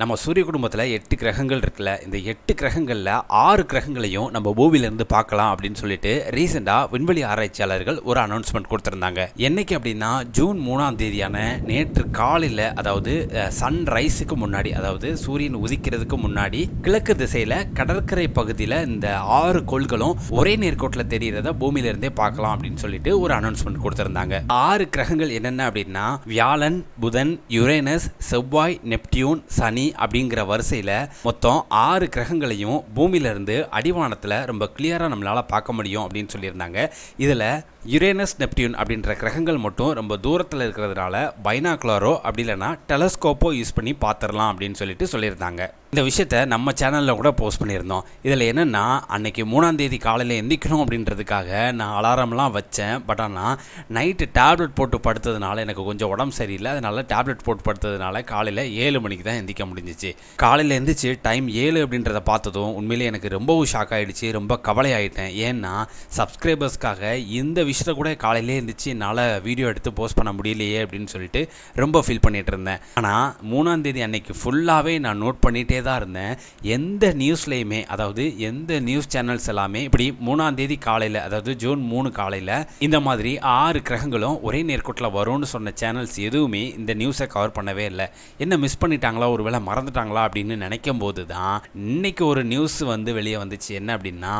நம்ம சூரிய குடும்பத்தில் எட்டு கிரகங்கள் இருக்குல்ல இந்த எட்டு கிரகங்களில் ஆறு கிரகங்களையும் நம்ம பூமியிலேருந்து பார்க்கலாம் அப்படின்னு சொல்லிட்டு ரீசெண்டாக விண்வெளி ஆராய்ச்சியாளர்கள் ஒரு அனௌன்ஸ்மெண்ட் கொடுத்துருந்தாங்க. என்னைக்கு அப்படின்னா ஜூன் மூணாம் தேதியான நேற்று காலையில் அதாவது சன் ரைஸுக்கு முன்னாடி அதாவது சூரியன் உதிக்கிறதுக்கு முன்னாடி கிழக்கு திசையில் கடற்கரை பகுதியில் இந்த ஆறு கோள்களும் ஒரே நேர்கோட்டில் தெரிகிறத பூமியிலிருந்தே பார்க்கலாம் அப்படின்னு சொல்லிட்டு ஒரு அனௌன்ஸ்மெண்ட் கொடுத்துருந்தாங்க. ஆறு கிரகங்கள் என்னென்ன அப்படின்னா வியாழன் புதன் யுரேனஸ் செவ்வாய் நெப்டியூன் சனி அப்படிங்கிற வரிசையில் மொத்தம் ஆறு கிரகங்களையும் பூமியிலிருந்து அடிவானத்தில் ரொம்ப கிளியராக நம்மளால் பார்க்க முடியும் அப்படின்னு சொல்லியிருந்தாங்க. இதில் யுரேனஸ் நெப்டியூன் அப்படின்ற கிரகங்கள் மட்டும் ரொம்ப தூரத்தில் இருக்கிறதுனால பைனாகுலரோ அப்படி இல்லைன்னா டெலஸ்கோப்போ யூஸ் பண்ணி பார்த்துடலாம் அப்படின்னு சொல்லிட்டு சொல்லியிருந்தாங்க. இந்த விஷயத்த நம்ம சேனலில் கூட போஸ்ட் பண்ணியிருந்தோம். இதில் என்னென்னா அன்னைக்கு மூணாம் தேதி காலையில் எந்திக்கணும் அப்படின்றதுக்காக நான் அலாரம்லாம் வச்சேன். பட் ஆனால் நைட்டு டேப்லெட் போட்டு படுத்ததுனால எனக்கு கொஞ்சம் உடம்பு சரியில்லை. அதனால டேப்லெட் போட்டு படுத்ததுனால காலையில் ஏழு மணிக்கு தான் எந்திக்க முடிஞ்சிச்சு. காலையில் எந்திரிச்சு டைம் ஏழு அப்படின்றத பார்த்ததும் உண்மையிலே எனக்கு ரொம்பவும் ஷாக் ஆகிடுச்சு ரொம்ப கவலை ஆகிட்டேன் ஏன்னா சப்ஸ்கிரைபர்ஸ்க்காக இந்த விஷயத்த கூட காலையிலே எந்திரிச்சு என்னால் வீடியோ எடுத்து போஸ்ட் பண்ண முடியலையே அப்படின்னு சொல்லிட்டு ரொம்ப ஃபீல் பண்ணிகிட்டு இருந்தேன். ஆனால் மூணாம் தேதி அன்னைக்கு ஃபுல்லாகவே நான் நோட் பண்ணிகிட்டே தான் இருந்தேன். எந்த நியூஸ்லேயுமே அதாவது எந்த நியூஸ் சேனல்ஸ் எல்லாமே இப்படி மூணாம் தேதி காலையில் அதாவது ஜூன் மூணு காலையில் இந்த மாதிரி ஆறு கிரகங்களும் ஒரே நேர்கோட்டில் வரும்னு சொன்ன சேனல்ஸ் எதுவுமே இந்த நியூஸை கவர் பண்ணவே இல்லை. என்ன மிஸ் பண்ணிட்டாங்களா? ஒரு வேளை மறந்துட்டாங்களா? அப்படின்னு நினைக்கும் போது தான் இன்னைக்கு ஒரு நியூஸ் வந்து வெளியே வந்துச்சு. என்ன அப்படின்னா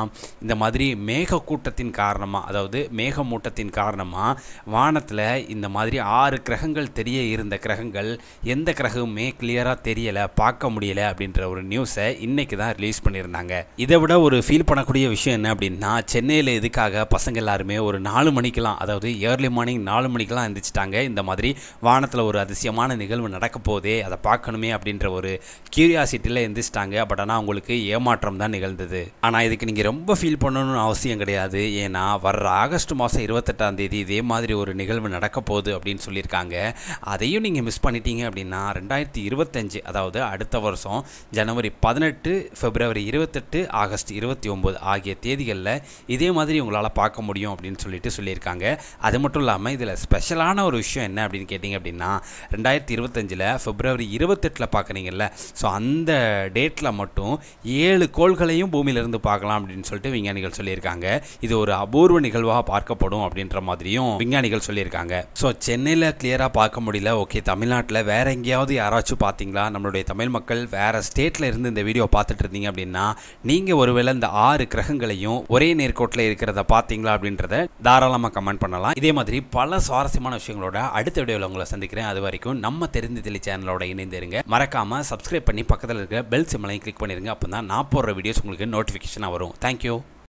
இந்த மாதிரி மேக கூட்டத்தின் காரணமாக அதாவது மேகமூட்டத்தின் காரணமாக வானத்தில் இந்த மாதிரி ஆறு கிரகங்கள் தெரிய இருந்த கிரகங்கள் எந்த கிரகமுமே கிளியராக தெரியலை பார்க்க முடியல அப்படின்ற ஒரு நியூஸை இன்னைக்கு தான் ரிலீஸ் பண்ணியிருந்தாங்க. இதை விட ஒரு ஃபீல் பண்ணக்கூடிய விஷயம் என்ன அப்படின்னா சென்னையில் இதுக்காக பசங்க எல்லாருமே ஒரு நாலு மணிக்கெல்லாம் அதாவது ஏர்லி மார்னிங் நாலு மணிக்கெல்லாம் எந்திரிச்சிட்டாங்க. இந்த மாதிரி வானத்தில் ஒரு அதிசயமான நிகழ்வு நடக்க போதே அதை பார்க்கணுமே அப்படின்ற ஒரு கியூரியாசிட்டியில் எந்திரிச்சிட்டாங்க. பட் ஆனால் அவங்களுக்கு ஏமாற்றம் தான் நிகழ்ந்தது. ஆனால் இதுக்கு நீங்கள் ரொம்ப ஃபீல் பண்ணணும்னு அவசியம் கிடையாது. ஏன்னா வர்ற ஆகஸ்ட் மாதம் இருபத்தெட்டாம் தேதி இதே மாதிரி ஒரு நிகழ்வு நடக்க போகுது அப்படின்னு சொல்லியிருக்காங்க. அதையும் நீங்கள் மிஸ் பண்ணிட்டீங்க அப்படின்னா ரெண்டாயிரத்தி இருபத்தஞ்சு அதாவது அடுத்த வருஷம் ஜனவரி பதினெட்டு பிப்ரவரி இருபத்தெட்டு ஆகஸ்ட் இருபத்தி ஒம்பது ஆகிய தேதிகளில் இதே மாதிரி உங்களால் பார்க்க முடியும் அப்படின்னு சொல்லிட்டு சொல்லியிருக்காங்க. அது மட்டும் இல்லாமல் இதில் ஸ்பெஷலான ஒரு விஷயம் என்ன அப்படின்னு கேட்டிங்க அப்படின்னா ரெண்டாயிரத்தி இருபத்தஞ்சில் பிப்ரவரி இருபத்தெட்டில் பார்க்குறீங்கல்ல ஸோ அந்த டேட்டில் மட்டும் ஏழு கோள்களையும் பூமியிலிருந்து பார்க்கலாம் அப்படின்னு சொல்லிட்டு விஞ்ஞானிகள் சொல்லியிருக்காங்க. இது ஒரு அபூர்வ நிகழ்வாக பார்க்கப்படும் அப்படின்ற மாதிரியும் விஞ்ஞானிகள் சொல்லியிருக்காங்க. ஸோ சென்னையில் கிளியராக பார்க்க முடியல. ஓகே தமிழ்நாட்டில் வேற எங்கேயாவது யாராச்சும் பார்த்தீங்களா? நம்மளுடைய தமிழ் மக்கள் வேற ஸ்டேட்டில் இருந்து இந்த வீடியோ பார்த்துட்டு இருந்தீங்க அப்படின்னா நீங்கள் ஒருவேளை இந்த ஆறு கிரகங்களையும் ஒரே நேர்கோட்டில் இருக்கிறத பார்த்தீங்களா அப்படின்றத தாராளமாக கமெண்ட் பண்ணலாம். இதே மாதிரி பல சுவாரஸ்யமான விஷயங்களோட அடுத்த வீடியோவில் உங்களை சந்திக்கிறேன். அது வரைக்கும் நம்ம தெரிந்து தெளி சேனலோட இணைந்திருங்க. மறக்காம சப்ஸ்கிரைப் பண்ணி பக்கத்தில் இருக்கிற பெல் சிம்மலையும் கிளிக் பண்ணிருங்க. அப்போ தான் நான் போடுற வீடியோஸ் உங்களுக்கு நோட்டிஃபிகேஷனாக வரும். தேங்க்யூ